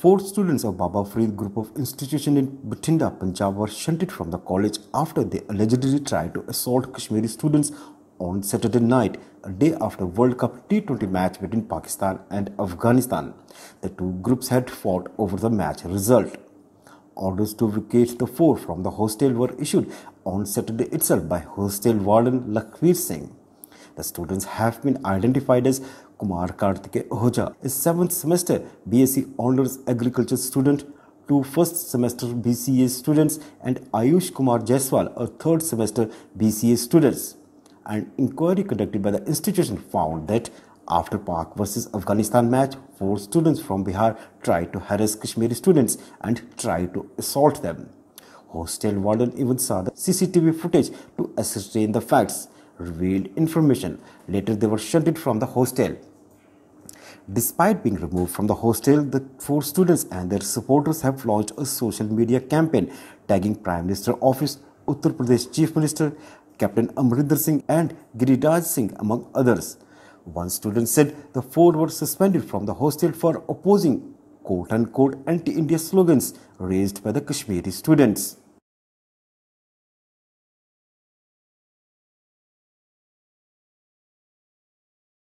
Four students of Baba Farid group of institution in Bathinda, Punjab were shunted from the college after they allegedly tried to assault Kashmiri students on Saturday night, a day after World Cup T20 match between Pakistan and Afghanistan. The two groups had fought over the match result. Orders to vacate the four from the hostel were issued on Saturday itself by hostel warden Lakhvir Singh. The students have been identified as Kumar Kartike Oja, a 7th semester BSc Honours Agriculture student, two first semester BCA students and Ayush Kumar Jaiswal, a third semester BCA students. An inquiry conducted by the institution found that after Pak versus Afghanistan match, four students from Bihar tried to harass Kashmiri students and tried to assault them. Hostel warden even saw the CCTV footage to ascertain the facts revealed information. Later, they were shunted from the hostel. Despite being removed from the hostel, the four students and their supporters have launched a social media campaign tagging Prime Minister Office, Uttar Pradesh Chief Minister, Captain Amrinder Singh and Giriraj Singh among others. One student said the four were suspended from the hostel for opposing quote-unquote anti-India slogans raised by the Kashmiri students.